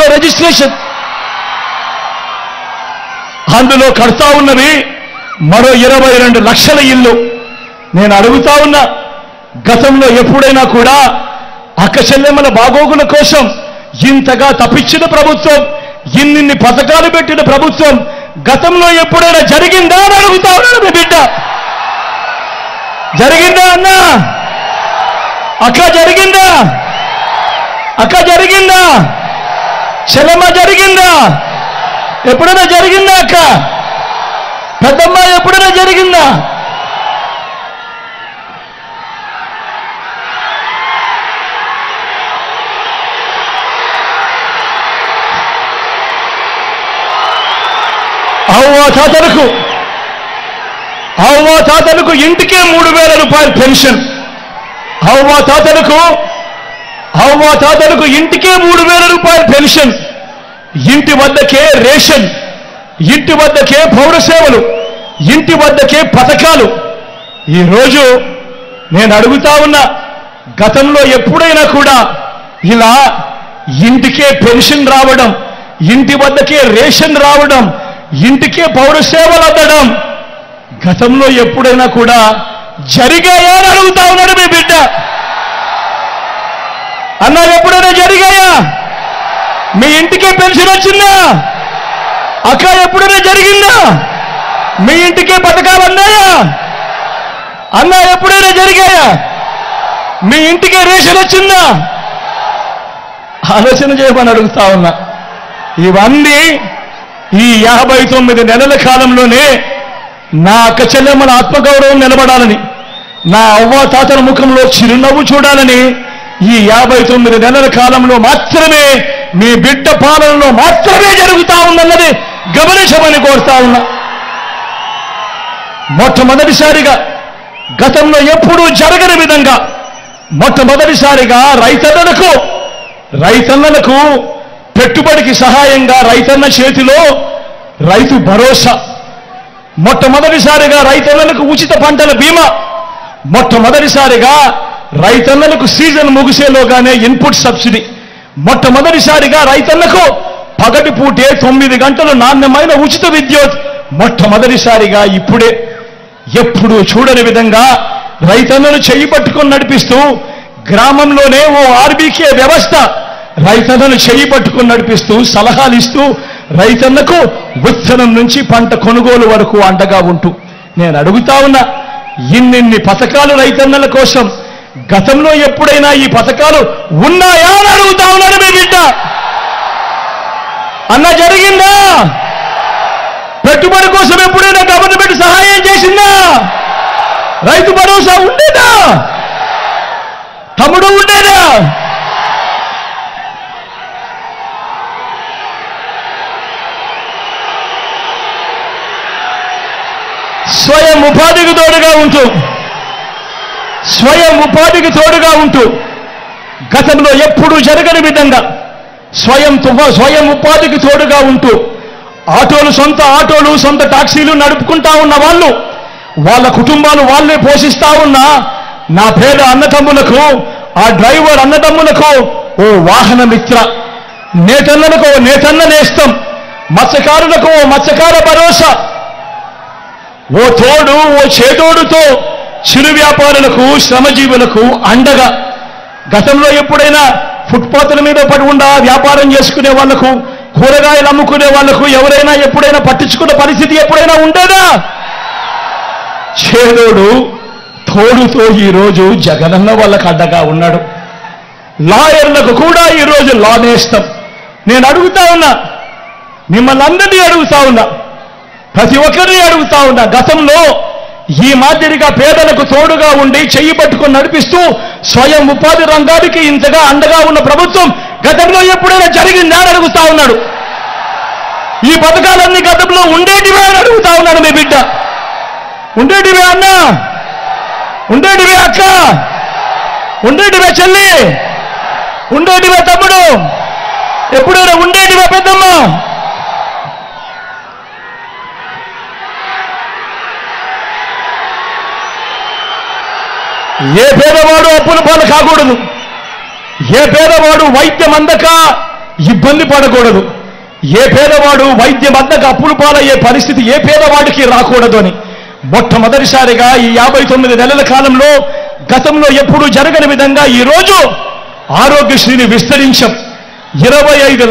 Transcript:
Auto registration అందులో కడతా ఉన్నవి మరో ఇరవై రెండు లక్షల ఇల్లు. నేను అడుగుతా ఉన్నా గతంలో ఎప్పుడైనా కూడా అక్క బాగోగుల కోసం ఇంతగా తప్పించిన ప్రభుత్వం ఇన్నిన్ని పథకాలు పెట్టిన ప్రభుత్వం గతంలో ఎప్పుడైనా జరిగిందా అని అడుగుతా ఉన్నాడు మీ బిడ్డ. జరిగిందా అన్నా? అక్క జరిగిందా? అక్క జరిగిందా? క్షణమ జరిగిందా? ఎప్పుడైనా జరిగిందా అక్క? పెద్దమ్మ ఎప్పుడైనా జరిగిందా? అవ్వా తాతలకు. అవ్వా తాతలకు ఇంటికే మూడు వేల రూపాయలు పెన్షన్. అవ్వా తాతలకు అవ్వా తాతలకు ఇంటికే మూడు వేల రూపాయల పెన్షన్ ఇంటి వద్దకే రేషన్ ఇంటి వద్దకే పౌర సేవలు ఇంటి వద్దకే పథకాలు. ఈరోజు నేను అడుగుతా ఉన్నా గతంలో ఎప్పుడైనా కూడా ఇలా ఇంటికే పెన్షన్ రావడం ఇంటి వద్దకే రేషన్ రావడం ఇంటికే పౌర సేవలు అందడం గతంలో ఎప్పుడైనా కూడా జరిగాయా అని అడుగుతా ఉన్నాడు మీ బిడ్డ. అన్నా ఎప్పుడైనా జరిగాయా? మీ ఇంటికే పెన్షన్ వచ్చిందా? అక్క ఎప్పుడైనా జరిగిందా? మీ ఇంటికే పథకాలు అన్నాయా అన్నా ఎప్పుడైనా జరిగాయా? మీ ఇంటికే రేషన్ వచ్చిందా? ఆలోచన చేయమని అడుగుతా ఉన్నా. ఇవన్నీ ఈ యాభై తొమ్మిది నెలల కాలంలోనే నా అక్క చెల్లెమ్మల ఆత్మగౌరవం నిలబడాలని నా అవ్వ తాతల ముఖంలో చిరునవ్వు చూడాలని ఈ యాభై తొమ్మిది నెలల కాలంలో మాత్రమే మీ బిడ్డ పాలనలో మాత్రమే జరుగుతా ఉందన్నది గమనించమని కోరుతా ఉన్నా. మొట్టమొదటిసారిగా గతంలో ఎప్పుడూ జరగని విధంగా మొట్టమొదటిసారిగా రైతన్నలకు రైతన్నలకు పెట్టుబడికి సహాయంగా రైతన్న చేతిలో రైతు భరోసా. మొట్టమొదటిసారిగా రైతన్నలకు ఉచిత పంటల బీమా. మొట్టమొదటిసారిగా రైతన్నలకు సీజన్ ముగిసేలోగానే ఇన్పుట్ సబ్సిడీ. మొట్టమొదటిసారిగా రైతన్నకు పగటి పూటే తొమ్మిది గంటలు నాణ్యమైన ఉచిత విద్యుత్. మొట్టమొదటిసారిగా ఇప్పుడే ఎప్పుడూ చూడని విధంగా రైతన్నను చేయి పట్టుకొని నడిపిస్తూ గ్రామంలోనే ఓ ఆర్బీకే వ్యవస్థ. రైతన్నను చేయి పట్టుకొని నడిపిస్తూ సలహాలు ఇస్తూ రైతన్నకు విత్తనం నుంచి పంట కొనుగోలు వరకు అండగా ఉంటూ. నేను అడుగుతా ఉన్నా ఇన్నిన్ని పథకాలు రైతన్నల కోసం గతంలో ఎప్పుడైనా ఈ పథకాలు ఉన్నాయా అని అడుగుతా ఉన్నాను మీ బిడ్డ అన్న జరిగిందా? పెట్టుబడి కోసం ఎప్పుడైనా గవర్నమెంట్ సహాయం చేసిందా? రైతు భరోసా ఉండేదా? తమ్ముడు ఉండేదా? స్వయం ఉపాధికి తోడుగా ఉంటూ స్వయం ఉపాధికి తోడుగా ఉంటూ గతంలో ఎప్పుడూ జరగని విధంగా స్వయం స్వయం ఉపాధికి తోడుగా ఉంటూ ఆటోలు సొంత ఆటోలు సొంత టాక్సీలు నడుపుకుంటా ఉన్న వాళ్ళు వాళ్ళ కుటుంబాలు వాళ్ళే పోషిస్తా ఉన్నా నా పేద అన్నదమ్ములకు ఆ డ్రైవర్ అన్నదమ్ములకు ఓ వాహన మిత్ర నేతన్నలకు ఓ నేతన్న నేస్తం. మత్స్యకారులకు ఓ మత్స్యకార భరోసా. ఓ తోడు ఓ చేతోడుతో చిరు వ్యాపారులకు శ్రమజీవులకు అండగా. గతంలో ఎప్పుడైనా ఫుట్పాత్ల మీద పడకుండా వ్యాపారం చేసుకునే వాళ్ళకు కూరగాయలు అమ్ముకునే వాళ్ళకు ఎవరైనా ఎప్పుడైనా పట్టించుకున్న పరిస్థితి ఎప్పుడైనా ఉండేదా? చేదోడు తోడుతో ఈరోజు జగనన్న వాళ్ళకు అడ్డగా ఉన్నాడు. లాయర్లకు కూడా ఈరోజు లా నేస్తం. నేను అడుగుతా ఉన్నా మిమ్మల్ని అందరినీ అడుగుతా ఉన్నా ప్రతి ఒక్కరిని అడుగుతా ఉన్నా గతంలో ఈ మాదిరిగా పేదలకు తోడుగా ఉండి చెయ్యి పట్టుకొని నడిపిస్తూ స్వయం ఉపాధి రంగానికి ఇంతగా అండగా ఉన్న ప్రభుత్వం గతంలో ఎప్పుడైనా జరిగిందా అని అడుగుతా ఉన్నాడు. ఈ పథకాలన్నీ గతంలో ఉండేటివే అని అడుగుతా ఉన్నాడు మీ బిడ్డ. ఉండేటివే అన్న. ఉండేటివే అక్క. ఉండేటివే చెల్లి. ఉండేటివే తమ్ముడు. ఎప్పుడైనా ఉండేటివే పెద్దమ్మ ఏ పేదవాడు అప్పుల పాలు కాకూడదు. ఏ పేదవాడు వైద్యం అందక ఇబ్బంది పడకూడదు. ఏ పేదవాడు వైద్యం అందక అప్పులు పాలయ్యే పరిస్థితి ఏ పేదవాడికి రాకూడదు అని. మొట్టమొదటిసారిగా ఈ యాభై తొమ్మిది నెలల కాలంలో గతంలో ఎప్పుడూ జరగని విధంగా ఈ రోజు ఆరోగ్యశ్రీని విస్తరించాం. ఇరవై ఐదు